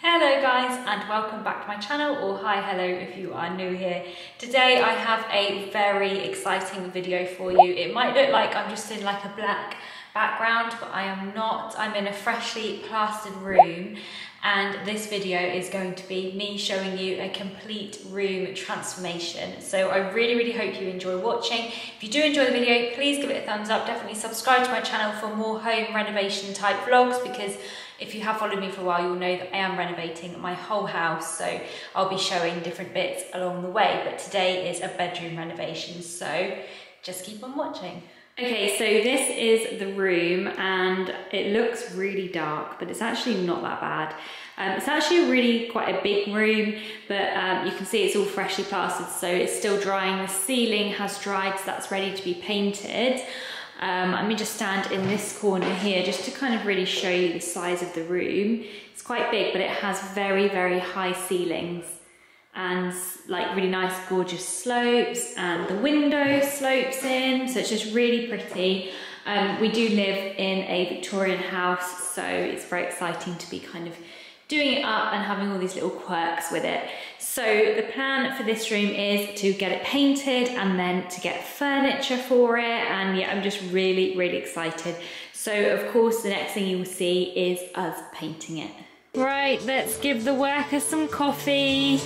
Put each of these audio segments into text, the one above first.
Hello guys and welcome back to my channel or hi hello if you are new here. Today I have a very exciting video for you. It might look like I'm just in like a black background but I am not. I'm in a freshly plastered room and this video is going to be me showing you a complete room transformation. So I really, really hope you enjoy watching. If you do enjoy the video, please give it a thumbs up. Definitely subscribe to my channel for more home renovation type vlogs because if you have followed me for a while, you'll know that I am renovating my whole house. So I'll be showing different bits along the way. But today is a bedroom renovation. So just keep on watching. Okay, so this is the room and it looks really dark, but it's actually not that bad. Um, it's actually really quite a big room, but um, you can see it's all freshly plastered, so it's still drying. The ceiling has dried, so that's ready to be painted. Um, let me just stand in this corner here just to kind of really show you the size of the room. It's quite big, but it has very, very high ceilings and like really nice gorgeous slopes and the window slopes in so it's just really pretty um, we do live in a Victorian house so it's very exciting to be kind of doing it up and having all these little quirks with it so the plan for this room is to get it painted and then to get furniture for it and yeah I'm just really really excited so of course the next thing you will see is us painting it Right, let's give the workers some coffee.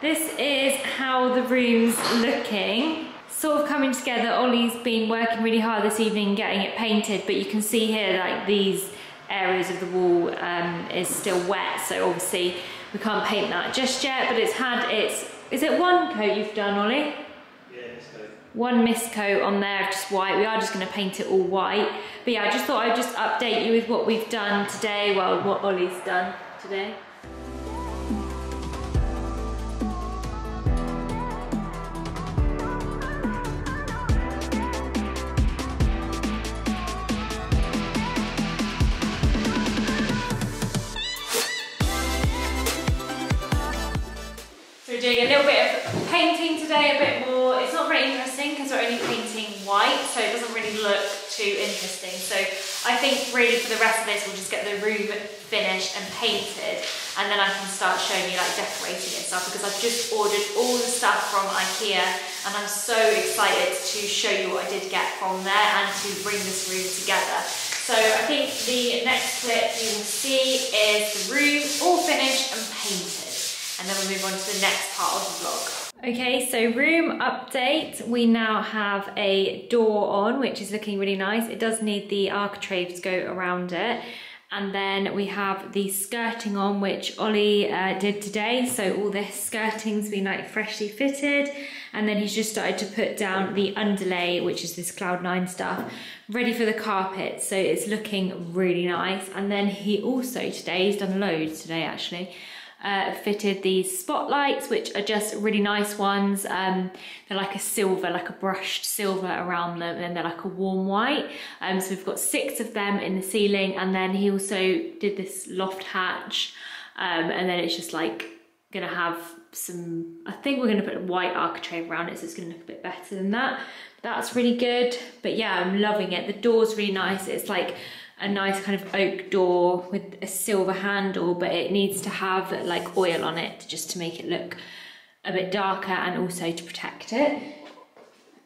This is how the room's looking. Sort of coming together. Ollie's been working really hard this evening getting it painted, but you can see here like these areas of the wall um, is still wet, so obviously we can't paint that just yet, but it's had its, is it one coat you've done, Ollie? Yeah, one mist coat on there just white. We are just going to paint it all white. But yeah I just thought I'd just update you with what we've done today well what Ollie's done today doing a little bit of painting today, a bit more, it's not very interesting because we're only painting white, so it doesn't really look too interesting. So I think really for the rest of this, we'll just get the room finished and painted, and then I can start showing you like decorating and stuff because I've just ordered all the stuff from Ikea, and I'm so excited to show you what I did get from there and to bring this room together. So I think the next clip you will see is the room all finished and painted and then we'll move on to the next part of the vlog. Okay, so room update. We now have a door on, which is looking really nice. It does need the architraves to go around it. And then we have the skirting on, which Ollie uh, did today. So all this skirting's been like freshly fitted. And then he's just started to put down the underlay, which is this Cloud9 stuff, ready for the carpet. So it's looking really nice. And then he also today, he's done loads today actually, uh, fitted these spotlights, which are just really nice ones. Um, they're like a silver, like a brushed silver around them, and they're like a warm white. Um, so we've got six of them in the ceiling, and then he also did this loft hatch, um, and then it's just like gonna have some, I think we're gonna put a white architrave around it, so it's gonna look a bit better than that. That's really good, but yeah, I'm loving it. The door's really nice. It's like a nice kind of oak door with a silver handle, but it needs to have like oil on it just to make it look a bit darker and also to protect it.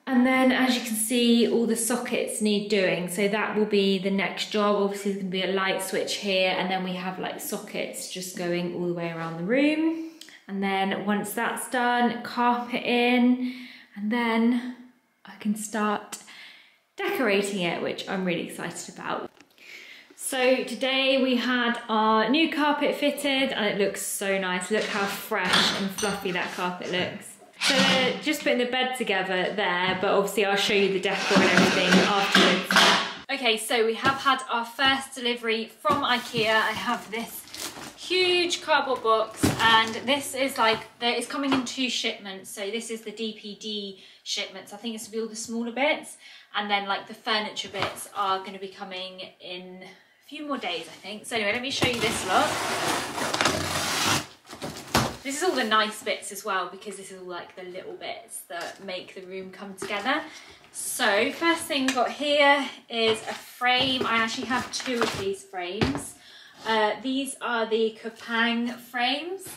And then as you can see, all the sockets need doing. So that will be the next job. Obviously there's gonna be a light switch here and then we have like sockets just going all the way around the room. And then once that's done, carpet in, and then I can start decorating it, which I'm really excited about. So today we had our new carpet fitted and it looks so nice. Look how fresh and fluffy that carpet looks. So just putting the bed together there, but obviously I'll show you the decor and everything afterwards. Okay, so we have had our first delivery from Ikea. I have this huge cardboard box and this is like, it's coming in two shipments. So this is the DPD shipments. I think it's will be all the smaller bits and then like the furniture bits are going to be coming in few more days, I think. So anyway, let me show you this look. This is all the nice bits as well because this is all like the little bits that make the room come together. So first thing we've got here is a frame. I actually have two of these frames. Uh, these are the Knoppäng frames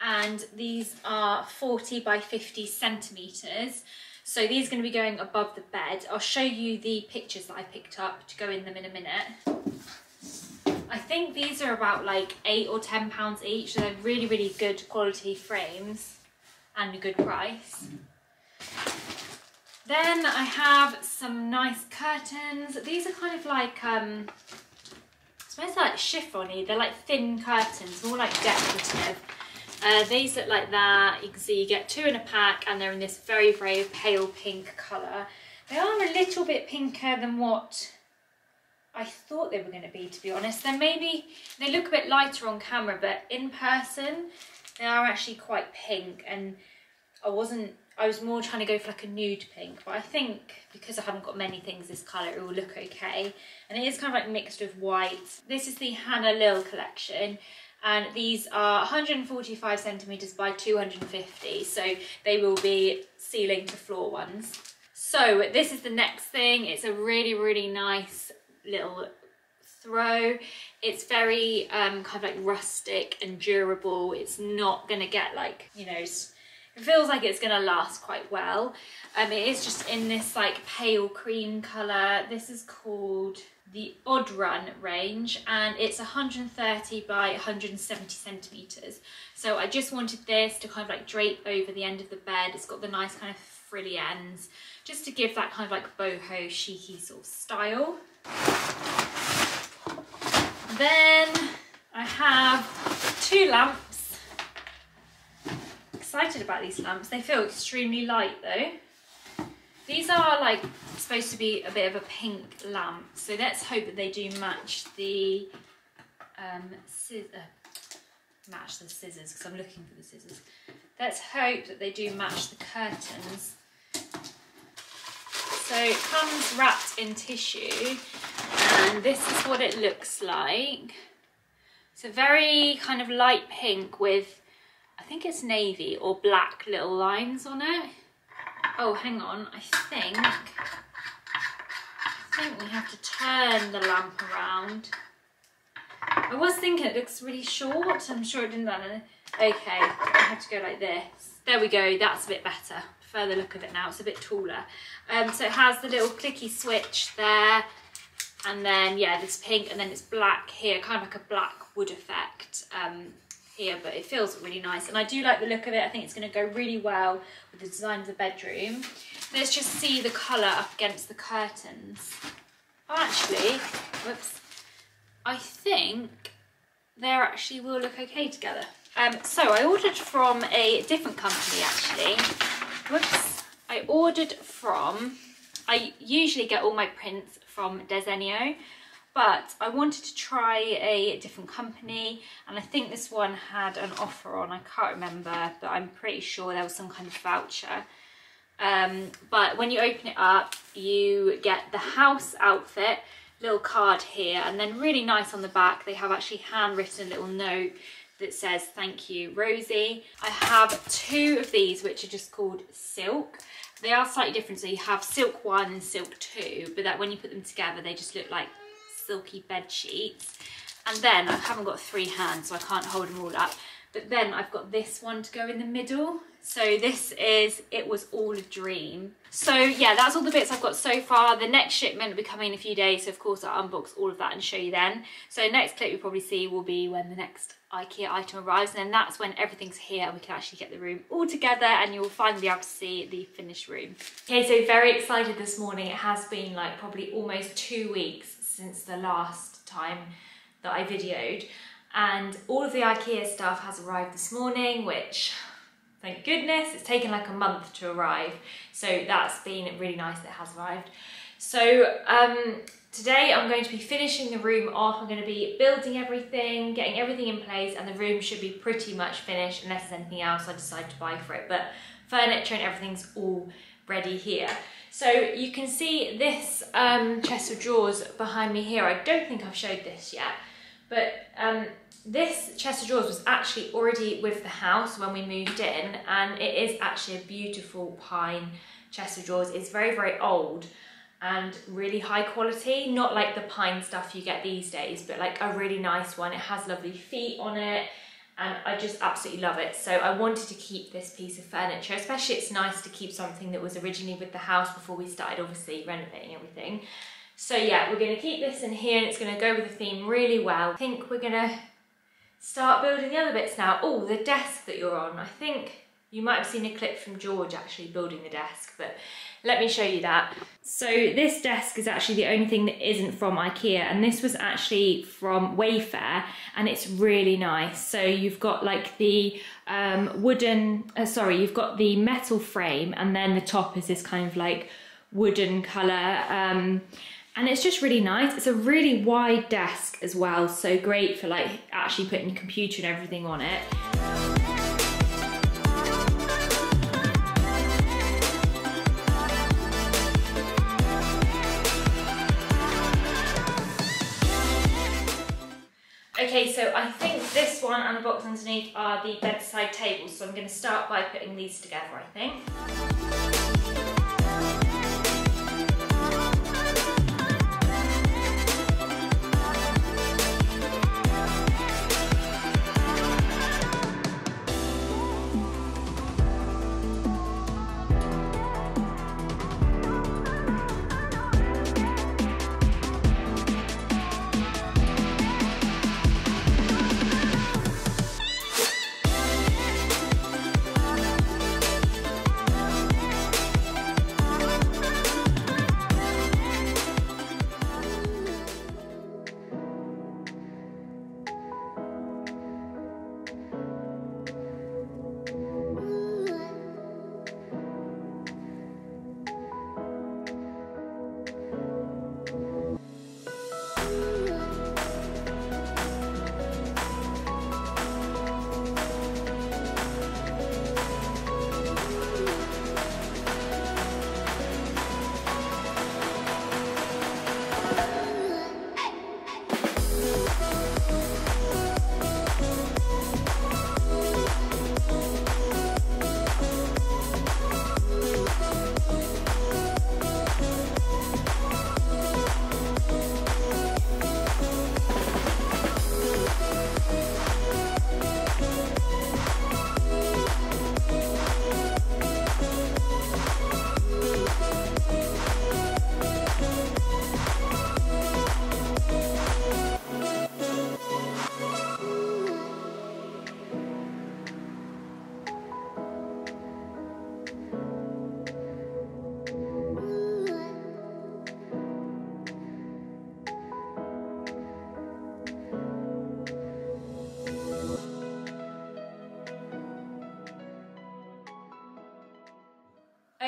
and these are 40 by 50 centimetres. So these are going to be going above the bed. I'll show you the pictures that I picked up to go in them in a minute. I think these are about like eight or ten pounds each. So they're really, really good quality frames and a good price. Then I have some nice curtains. These are kind of like, um, I suppose like chiffony. They're like thin curtains, more like decorative. Uh, these look like that. You can see you get two in a pack and they're in this very, very pale pink colour. They are a little bit pinker than what I thought they were going to be, to be honest. Then maybe they look a bit lighter on camera, but in person, they are actually quite pink. And I wasn't, I was more trying to go for like a nude pink, but I think because I haven't got many things this colour, it will look okay. And it is kind of like mixed with white. This is the Hannalill collection and these are 145 centimeters by 250 so they will be ceiling to floor ones so this is the next thing it's a really really nice little throw. It's very um, kind of like rustic and durable. It's not to get like, you know, it feels like it's to last quite well. Um, it is just in this like pale cream colour. This is called the Oddrun range and it's 130 by 170 centimetres. So I just wanted this to kind of like drape over the end of the bed. It's got the nice kind of frilly ends just to give that kind of like boho chicy sort of style. Then I have two lamps. Excited about these lamps. They feel extremely light though. These are like supposed to be a bit of a pink lamp. So let's hope that they do match the um, match the scissors because I'm looking for the scissors. Let's hope that they do match the curtains. So it comes wrapped in tissue and this is what it looks like. It's a very kind of light pink with, I think it's navy or black little lines on it. Oh, hang on, I think, I think we have to turn the lamp around. I was thinking it looks really short. I'm sure it didn't. Okay, I have to go like this. There we go, that's a bit better. Further look of it now, it's a bit taller. Um, so it has the little clicky switch there, and then yeah this pink and then it's black here kind of like a black wood effect um, here but it feels really nice. And I do like the look of it. I think it's going to go really well with the design of the bedroom. Let's just see the colour up against the curtains. Oh, actually whoops. I think they actually will look okay together. Um, so I ordered from a different company actually whoops I ordered from I usually get all my prints from Desenio, but I wanted to try a different company and I think this one had an offer on, I can't remember, but I'm pretty sure there was some kind of voucher. Um, but when you open it up, you get the house outfit, little card here, and then really nice on the back, they have actually handwritten a little note that says thank you Rosie. I have two of these which are just called Silk they are slightly different. So you have silk one and silk two, but that when you put them together, they just look like silky bed sheets. And then I haven't got three hands, so I can't hold them all up. But then I've got this one to go in the middle. So this is It Was All a Dream. So yeah, that's all the bits I've got so far. The next shipment will be coming in a few days. So of course I'll unbox all of that and show you then. So next clip you'll probably see will be when the next IKEA item arrives. And then that's when everything's here and we can actually get the room all together and you'll finally be able to see the finished room. Okay, so very excited this morning. It has been like probably almost two weeks since the last time that I videoed and all of the IKEA stuff has arrived this morning, which thank goodness, it's taken like a month to arrive. So that's been really nice that it has arrived. So um, today I'm going to be finishing the room off. I'm going to be building everything, getting everything in place, and the room should be pretty much finished unless there's anything else I decide to buy for it. But furniture and everything's all ready here. So you can see this um, chest of drawers behind me here. I don't think I've showed this yet But um, this chest of drawers was actually already with the house when we moved in and it is actually a beautiful pine chest of drawers. It's very, very old and really high quality, not like the pine stuff you get these days, but like a really nice one. It has lovely feet on it and I just absolutely love it. So I wanted to keep this piece of furniture, especially it's nice to keep something that was originally with the house before we started obviously renovating everything. So yeah, we're gonna keep this in here and it's gonna go with the theme really well. I think we're gonna start building the other bits now. Oh, the desk that you're on. I think you might have seen a clip from George actually building the desk, but let me show you that. So this desk is actually the only thing that isn't from Ikea and this was actually from Wayfair and it's really nice. So you've got like the um, wooden, uh, sorry, you've got the metal frame and then the top is this kind of like wooden colour. Um, and it's just really nice. It's a really wide desk as well, so great for like actually putting your computer and everything on it. Okay, so I think this one and the box underneath are the bedside tables, so I'm going to start by putting these together, I think.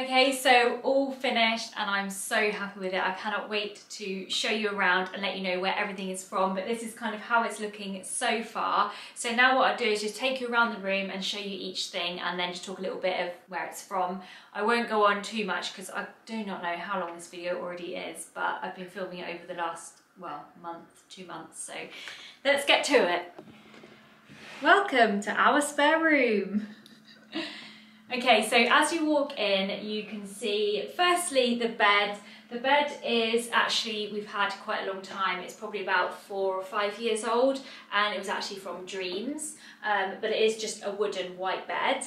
Okay, so all finished and I'm so happy with it. I cannot wait to show you around and let you know where everything is from, but this is kind of how it's looking so far. So now what I'll do is just take you around the room and show you each thing and then just talk a little bit of where it's from. I won't go on too much because I do not know how long this video already is, but I've been filming it over the last, well, month, two months, so let's get to it. Welcome to our spare room. Okay, so as you walk in, you can see firstly the bed. The bed is actually, we've had quite a long time. It's probably about four or five years old and it was actually from Dreams, um, but it is just a wooden white bed.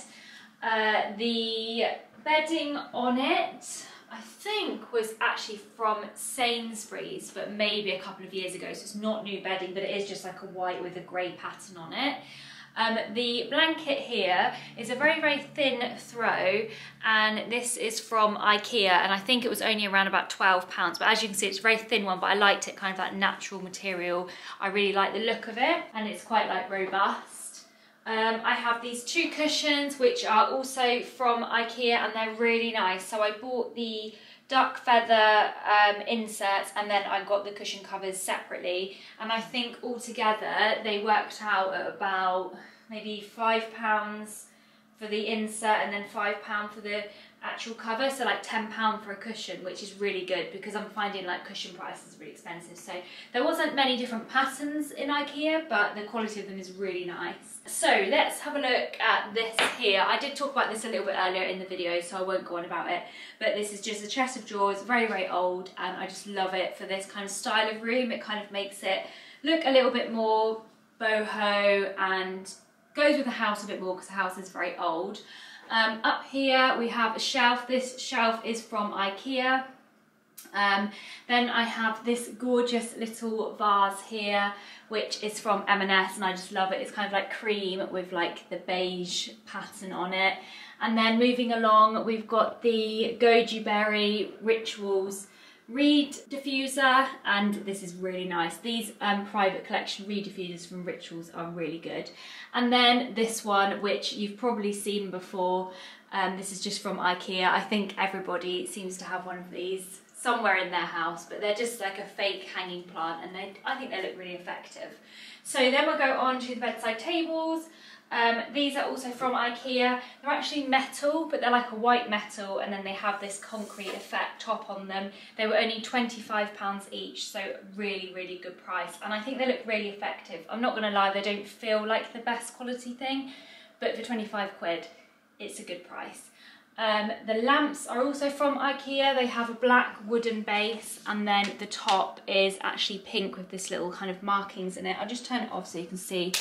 Uh, the bedding on it, I think was actually from Sainsbury's, but maybe a couple of years ago. So it's not new bedding, but it is just like a white with a grey pattern on it. Um, the blanket here is a very, very thin throw and this is from Ikea and I think it was only around about £12 but as you can see it's a very thin one but I liked it kind of that natural material. I really like the look of it and it's quite like robust. Um, I have these two cushions which are also from Ikea and they're really nice. So I bought the duck feather um, inserts and then I got the cushion covers separately. And I think altogether they worked out at about maybe five pounds for the insert and then £5 for the actual cover so like 10 pound for a cushion which is really good because I'm finding like cushion prices really expensive. So there wasn't many different patterns in Ikea but the quality of them is really nice. So let's have a look at this here. I did talk about this a little bit earlier in the video so I won't go on about it but this is just a chest of drawers very very old and I just love it for this kind of style of room. It kind of makes it look a little bit more boho and goes with the house a bit more because the house is very old um, up here we have a shelf. This shelf is from Ikea. Um, then I have this gorgeous little vase here, which is from M&S and I just love it. It's kind of like cream with like the beige pattern on it. And then moving along, we've got the Goji Berry Rituals reed diffuser and this is really nice. These um, private collection reed diffusers from rituals are really good. And then this one which you've probably seen before um, this is just from ikea. I think everybody seems to have one of these somewhere in their house but they're just like a fake hanging plant and they i think they look really effective. So then we'll go on to the bedside tables um, these are also from Ikea. They're actually metal, but they're like a white metal, and then they have this concrete effect top on them. They were only £25 each, so really, really good price. And I think they look really effective. I'm not gonna lie, they don't feel like the best quality thing, but for 25 quid, it's a good price. Um, the lamps are also from Ikea. They have a black wooden base and then the top is actually pink with this little kind of markings in it. I'll just turn it off so you can see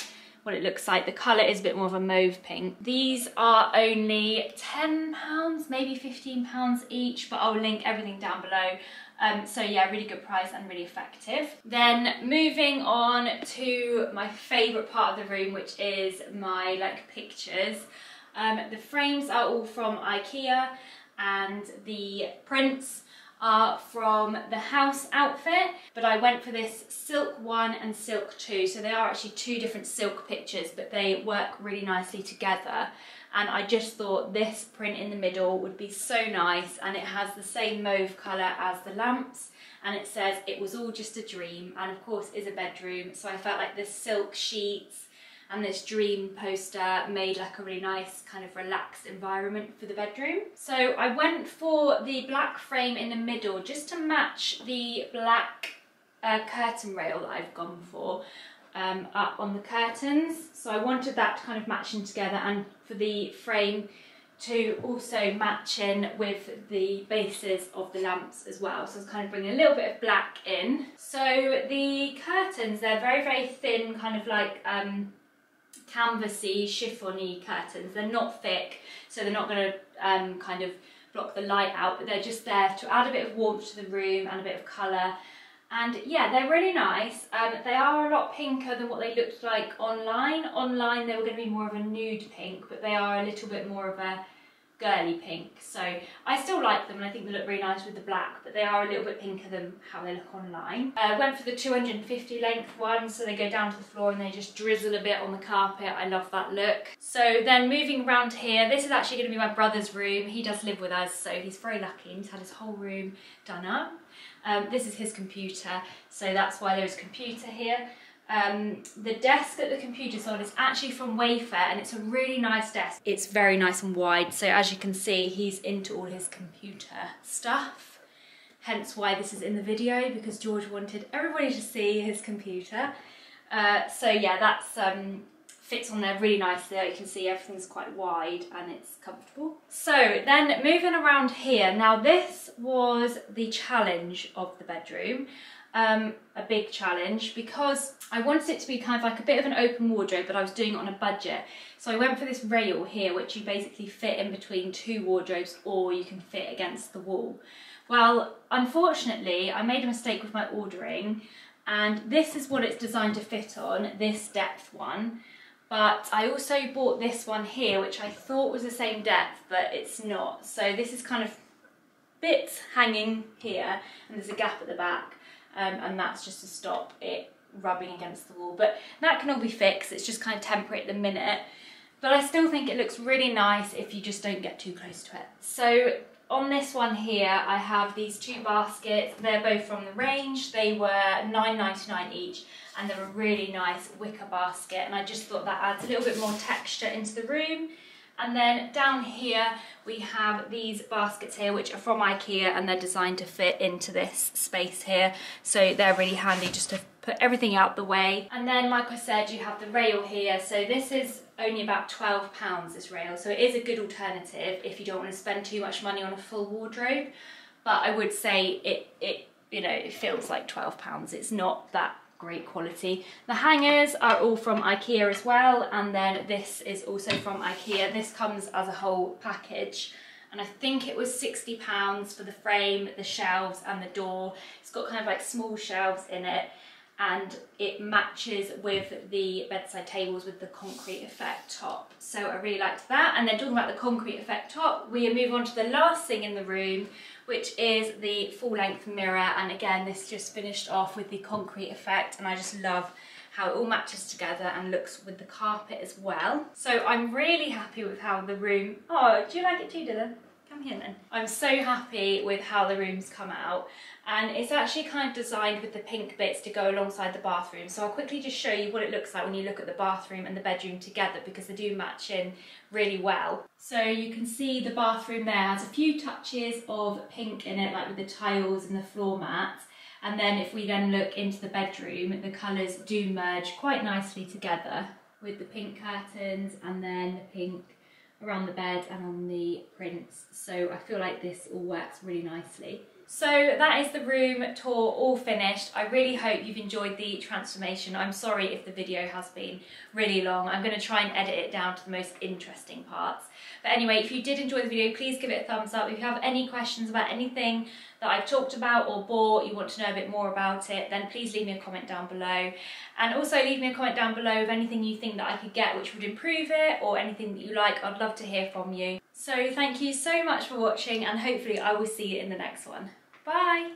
what it looks like. The colour is a bit more of a mauve pink. These are only £10, maybe £15 each, but I'll link everything down below. Um, so yeah, really good price and really effective. Then moving on to my favourite part of the room, which is my like pictures. Um, the frames are all from Ikea and the prints are from the house outfit, but I went for this silk one and silk two. So they are actually two different silk pictures, but they work really nicely together. And I just thought this print in the middle would be so nice. And it has the same mauve colour as the lamps. And it says, it was all just a dream. And of course is a bedroom. So I felt like the silk sheets and this dream poster made like a really nice kind of relaxed environment for the bedroom. So I went for the black frame in the middle just to match the black uh, curtain rail that I've gone for um, up on the curtains. So I wanted that to kind of match in together and for the frame to also match in with the bases of the lamps as well. So it's kind of bringing a little bit of black in. So the curtains, they're very, very thin, kind of like um, canvasy, chiffony curtains. They're not thick, so they're not going to um, kind of block the light out, but they're just there to add a bit of warmth to the room and a bit of colour. And yeah, they're really nice. Um, they are a lot pinker than what they looked like online. Online, they were going to be more of a nude pink, but they are a little bit more of a girly pink. So I still like them and I think they look really nice with the black, but they are a little bit pinker than how they look online. I uh, went for the 250 length one, so they go down to the floor and they just drizzle a bit on the carpet. I love that look. So then moving around here, this is actually gonna be my brother's room. He does live with us, so he's very lucky. He's had his whole room done up. Um, this is his computer, so that's why there's a computer here. Um, the desk that the computer's on is actually from Wayfair and it's a really nice desk. It's very nice and wide, so as you can see, he's into all his computer stuff. Hence why this is in the video, because George wanted everybody to see his computer. Uh, so yeah, that's um, fits on there really nicely. You can see everything's quite wide and it's comfortable. So then moving around here, now this was the challenge of the bedroom um, a big challenge because I wanted it to be kind of like a bit of an open wardrobe, but I was doing it on a budget. So I went for this rail here, which you basically fit in between two wardrobes or you can fit against the wall. Well, unfortunately, I made a mistake with my ordering and this is what it's designed to fit on, this depth one. But I also bought this one here, which I thought was the same depth, but it's not. So this is kind of bits hanging here and there's a gap at the back um, and that's just to stop it rubbing against the wall. But that can all be fixed, it's just kind of temporary at the minute. But I still think it looks really nice if you just don't get too close to it. So on this one here, I have these two baskets. They're both from the range. They were $9.99 each and they're a really nice wicker basket. And I just thought that adds a little bit more texture into the room And then down here we have these baskets here which are from Ikea and they're designed to fit into this space here. So they're really handy just to put everything out the way. And then like I said, you have the rail here. So this is only about 12 pounds this rail. So it is a good alternative if you don't want to spend too much money on a full wardrobe. But I would say it, it you know, it feels like 12 pounds. It's not that great quality. The hangers are all from Ikea as well and then this is also from Ikea. This comes as a whole package and I think it was £60 for the frame, the shelves and the door. It's got kind of like small shelves in it and it matches with the bedside tables with the concrete effect top. So I really liked that. And then talking about the concrete effect top, we move on to the last thing in the room, which is the full length mirror. And again, this just finished off with the concrete effect and I just love how it all matches together and looks with the carpet as well. So I'm really happy with how the room, oh, do you like it too, Dylan? Come here then. I'm so happy with how the room's come out and it's actually kind of designed with the pink bits to go alongside the bathroom. So I'll quickly just show you what it looks like when you look at the bathroom and the bedroom together because they do match in really well. So you can see the bathroom there has a few touches of pink in it like with the tiles and the floor mats and then if we then look into the bedroom the colours do merge quite nicely together with the pink curtains and then the pink around the bed and on the prints. So I feel like this all works really nicely. So that is the room tour all finished. I really hope you've enjoyed the transformation. I'm sorry if the video has been really long. I'm going to try and edit it down to the most interesting parts. But anyway, if you did enjoy the video, please give it a thumbs up. If you have any questions about anything that I've talked about or bought, you want to know a bit more about it, then please leave me a comment down below. And also leave me a comment down below of anything you think that I could get which would improve it or anything that you like. I'd love to hear from you. So thank you so much for watching and hopefully I will see you in the next one. Bye!